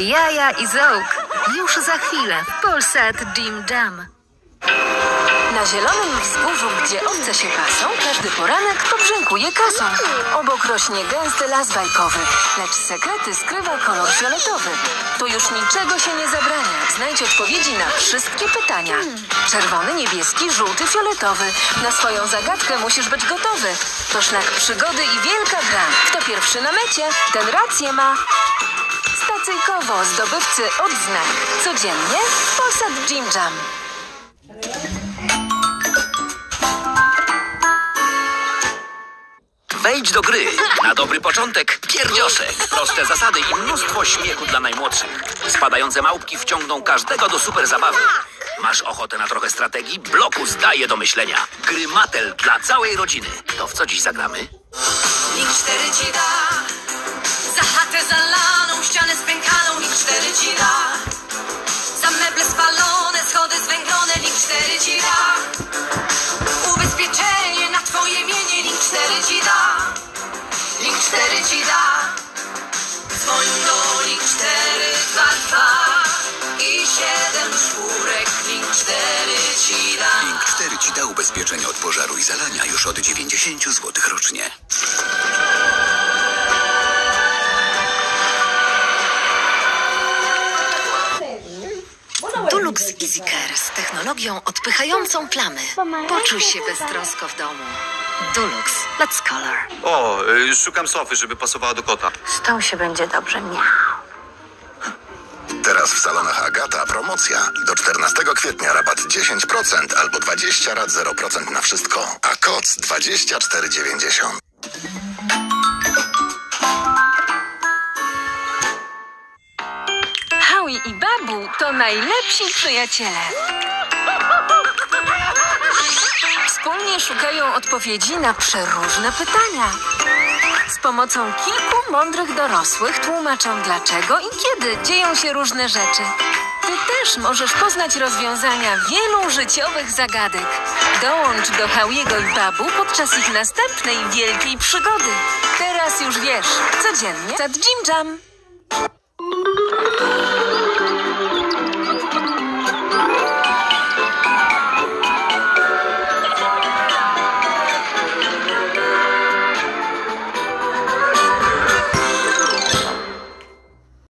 Jaja i Zołk. Już za chwilę Polsat Jim Jam. Na zielonym wzgórzu, gdzie owce się pasą, każdy poranek pobrzękuje kasą. Obok rośnie gęsty las bajkowy, lecz sekrety skrywa kolor fioletowy. Tu już niczego się nie zabrania. Znajdź odpowiedzi na wszystkie pytania. Czerwony, niebieski, żółty, fioletowy. Na swoją zagadkę musisz być gotowy. To szlak przygody i wielka gra. Kto pierwszy na mecie, ten rację ma. Stacyjkowo zdobywcy odznak. Codziennie w Polsat Jim Jam. Wejdź do gry. Na dobry początek pierdzioszek. Proste zasady i mnóstwo śmiechu dla najmłodszych. Spadające małpki wciągną każdego do super zabawy. Masz ochotę na trochę strategii? Bloku zdaje do myślenia. Grymatel dla całej rodziny. To w co dziś zagramy? Link 4 ci da ci da ubezpieczenie od pożaru i zalania już od 90 zł rocznie. Dulux Easy Care z technologią odpychającą plamy. Poczuj się beztrosko w domu. Dulux, let's color. O, y, szukam sofy, żeby pasowała do kota. Z tą się będzie dobrze miał. Teraz w salonach Agata promocja. Do 14 kwietnia rabat 10% albo 20 rat 0% na wszystko. A koc 24,90. Howie i Babu to najlepsi przyjaciele. Wspólnie szukają odpowiedzi na przeróżne pytania. Z pomocą kilku mądrych dorosłych tłumaczą dlaczego i kiedy dzieją się różne rzeczy. Ty też możesz poznać rozwiązania wielu życiowych zagadek. Dołącz do Howiego i Babu podczas ich następnej wielkiej przygody. Teraz już wiesz, codziennie Tad Jim Jam.